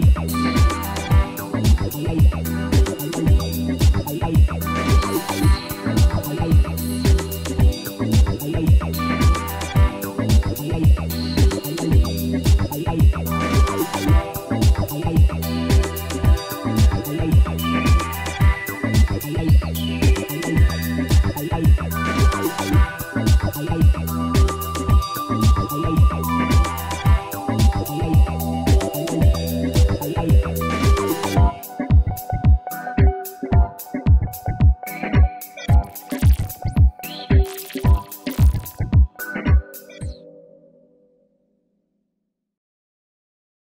Bye.